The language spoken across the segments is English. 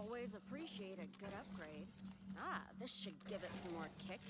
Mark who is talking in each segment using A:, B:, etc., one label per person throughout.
A: Always appreciate a good upgrade. Ah, this should give it some more kick.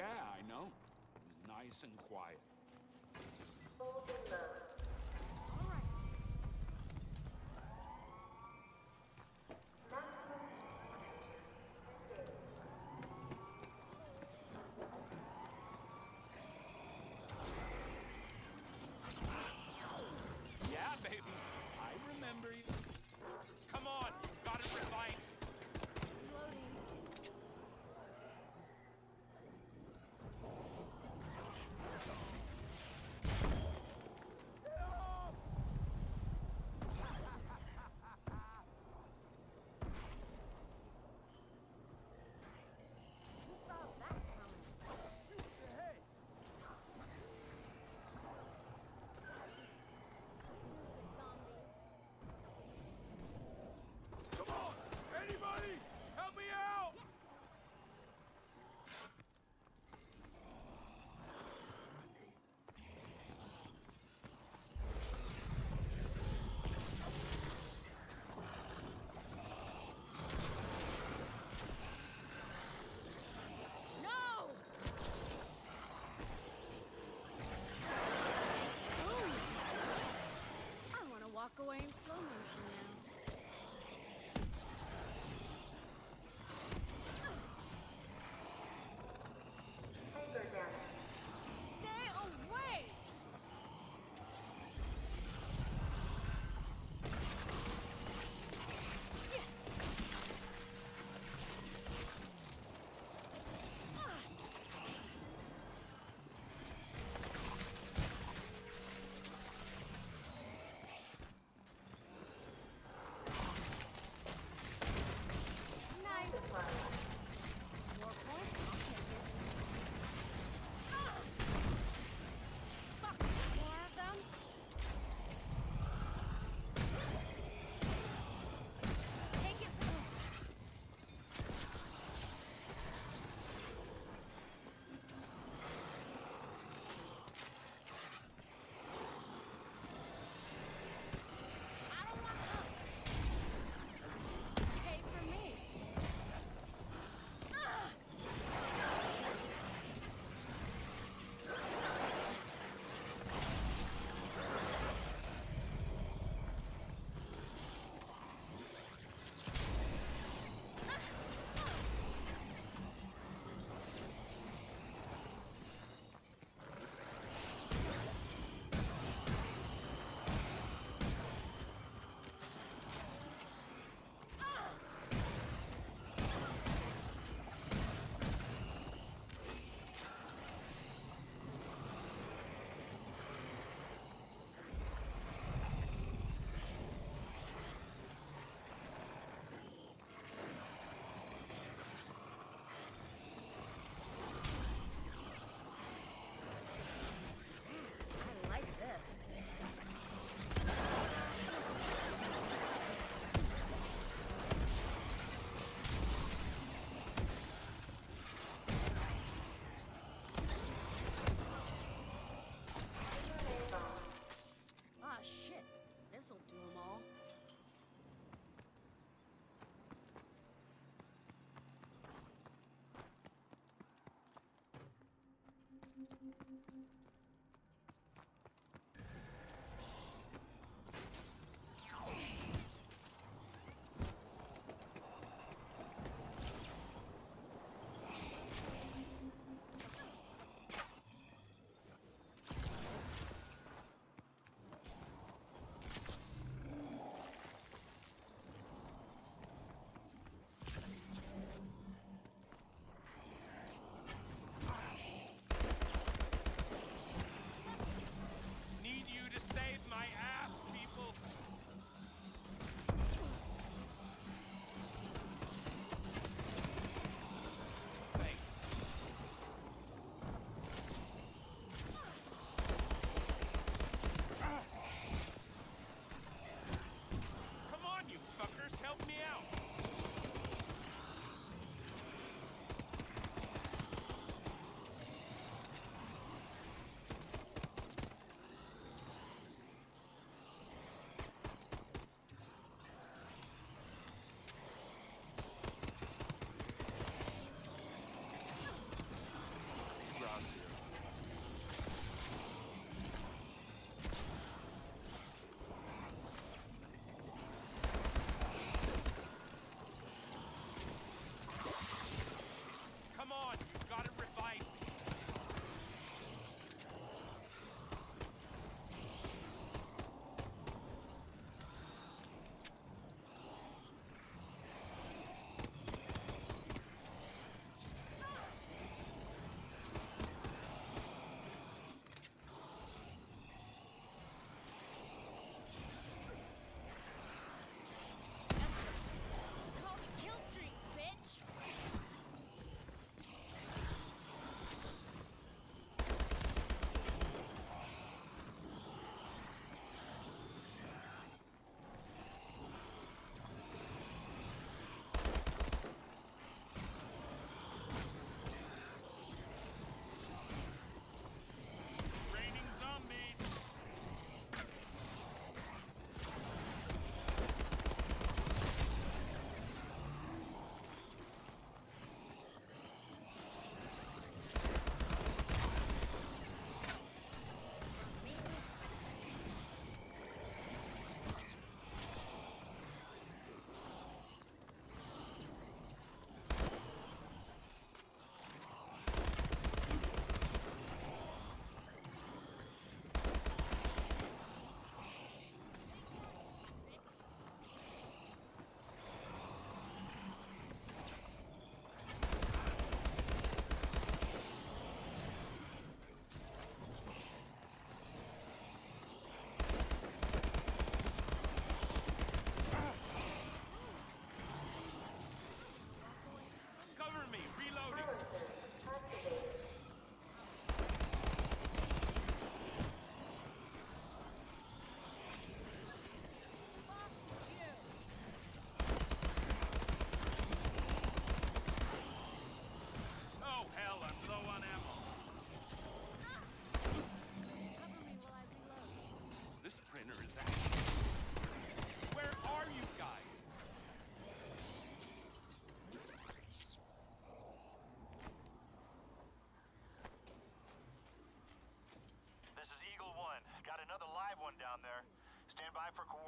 B: Yeah, I know. Nice and quiet.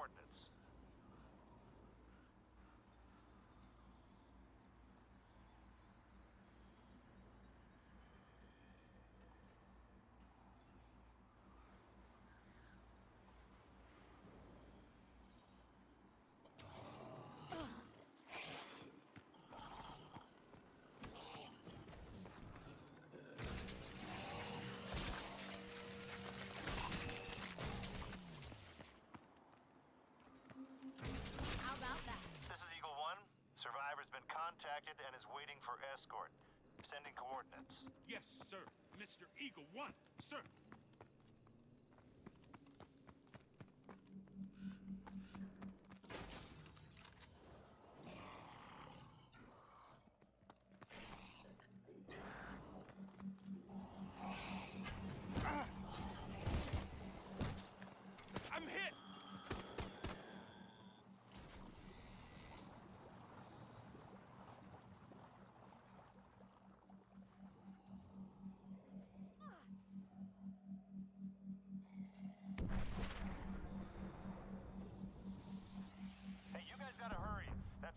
C: coordinates.
B: Sir.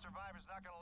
C: Survivor's not on his